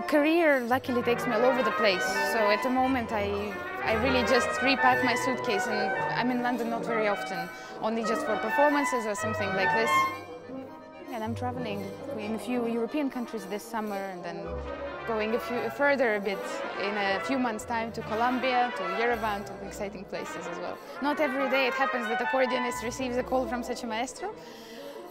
the career luckily takes me all over the place. So at the moment I, I really just repack my suitcase and I'm in London not very often, only just for performances or something like this. And I'm traveling in a few European countries this summer and then going a few further a bit in a few months' time to Colombia, to Yerevan, to exciting places as well. Not every day it happens that accordionist receives a call from such a maestro.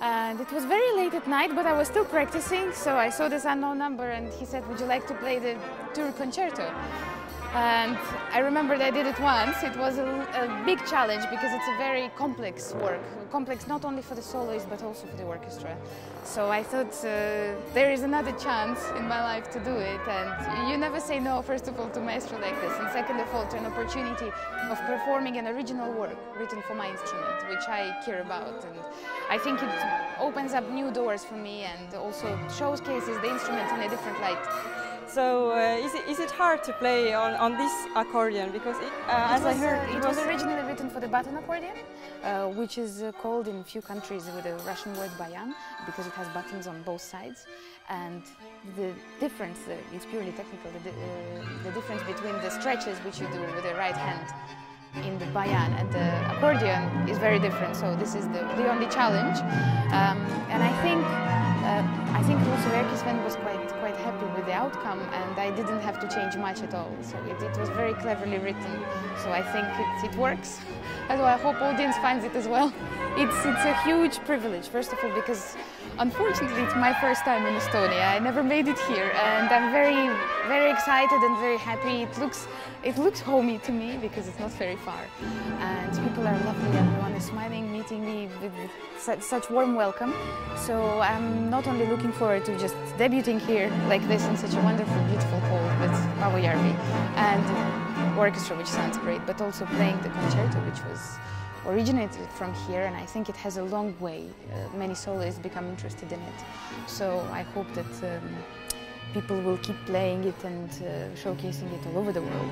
And it was very late at night, but I was still practicing, so I saw this unknown number and he said, would you like to play the Tüür concerto? And I remembered I did it once. It was a, a, big challenge because it's a very complex work. Complex not only for the soloist but also for the orchestra. So I thought uh, there is another chance in my life to do it. And you never say no, first of all, to maestro like this. And second of all, to an opportunity of performing an original work written for my instrument, which I care about. And I think it opens up new doors for me and also showcases the instrument in a different light. So uh, is, it, is it hard to play on, on this accordion? Because it, uh, as was, I heard, uh, it was originally written for the button accordion, uh, which is uh, called in a few countries with the Russian word bayan, because it has buttons on both sides. And the difference, uh, it's purely technical, the, the difference between the stretches which you do with the right hand in the bayan and the accordion is very different. So this is the, the only challenge. Um, and I think uh, I think also Erkki Sven was quite outcome and I didn't have to change much at all. So it, it was very cleverly written. So I think it, it works. I hope audience finds it as well. It's, it's a huge privilege, first of all, because unfortunately it's my first time in Estonia. I never made it here and I'm very, very excited and very happy. It looks, it looks homey to me because it's not very far. And people are lovely, everyone is smiling, with such, such warm welcome. So I'm not only looking forward to just debuting here like this in such a wonderful, beautiful hall with Paavo Järvi and orchestra, which sounds great, but also playing the concerto, which was originated from here and I think it has a long way. Uh, many soloists become interested in it. So I hope that um, people will keep playing it and uh, showcasing it all over the world.